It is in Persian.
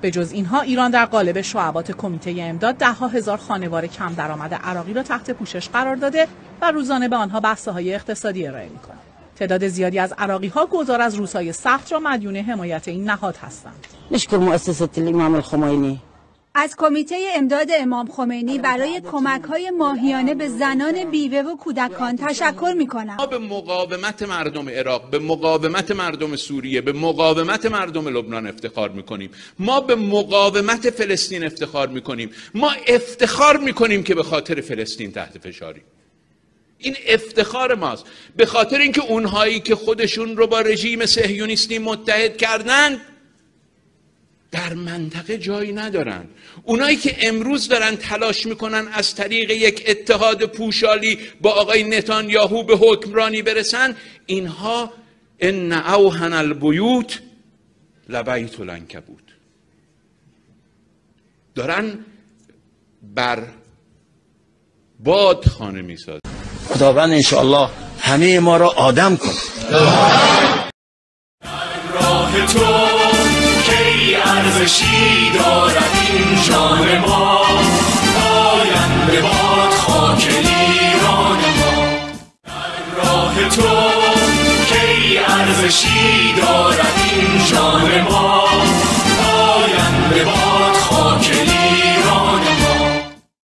به جز اینها ایران در قالب شعبات کمیته امداد ده ها هزار خانوار کم درآمد عراقی را تحت پوشش قرار داده و روزانه به آنها بسته های اقتصادی ارائه می‌کنه. تعداد زیادی از عراقی ها گذار از روزهای سخت را مدیون حمایت این نهاد هستند. نشکر مؤسسه الامام الخمینی از کمیته امداد امام خمینی برای کمک های ماهیانه به زنان بیوه و کودکان تشکر می کنم. ما به مقاومت مردم عراق، به مقاومت مردم سوریه، به مقاومت مردم لبنان افتخار می کنیم. ما به مقاومت فلسطین افتخار می کنیم. ما افتخار می کنیم که به خاطر فلسطین تحت فشاریم. این افتخار ماست به خاطر اینکه اونهایی که خودشون رو با رژیم صهیونیستی متحد کردند در منطقه جایی ندارن. اونایی که امروز دارن تلاش می‌کنن از طریق یک اتحاد پوشالی با آقای نتانیاهو به حکمرانی برسن اینها ان اوهن البیوت لبیت العنکبوت. دارن بر باد خانه می‌سازن. خداوند انشاءالله همه ما را آدم کن. راه تو ارزشی دارد این جان ما. آینده باد خاک ایران ما. راه تو کی ارزشی دارد این جان